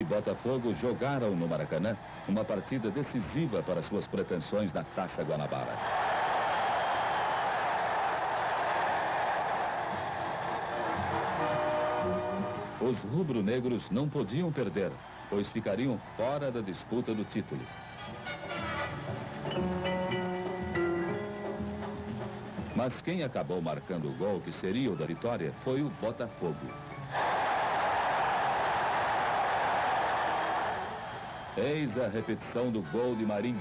e Botafogo jogaram no Maracanã uma partida decisiva para suas pretensões na Taça Guanabara. Os rubro-negros não podiam perder, pois ficariam fora da disputa do título. Mas quem acabou marcando o gol que seria o da vitória foi o Botafogo. Eis a repetição do gol de Marinho.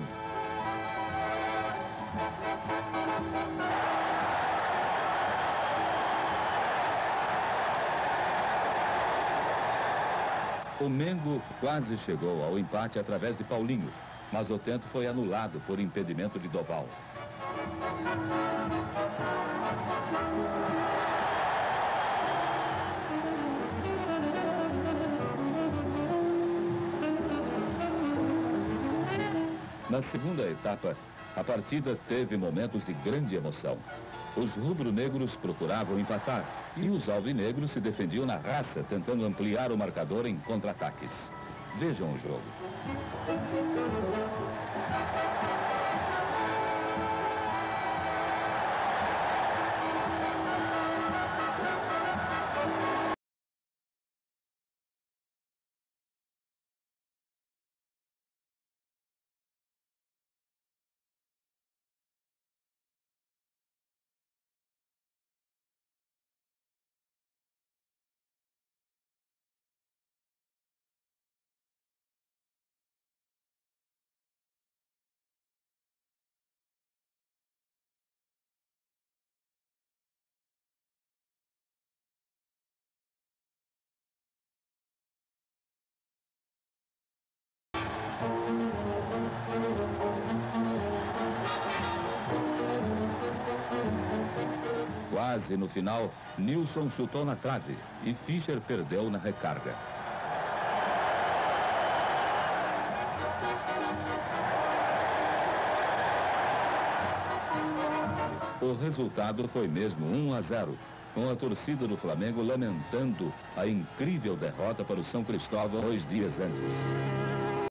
O Mengo quase chegou ao empate através de Paulinho, mas o tento foi anulado por impedimento de Doval. Na segunda etapa, a partida teve momentos de grande emoção. Os rubro-negros procuravam empatar e os alvinegros se defendiam na raça, tentando ampliar o marcador em contra-ataques. Vejam o jogo. Quase no final, Nilson chutou na trave e Fischer perdeu na recarga. O resultado foi mesmo 1 a 0, com a torcida do Flamengo lamentando a incrível derrota para o São Cristóvão dois dias antes.